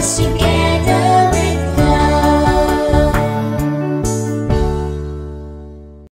investigate.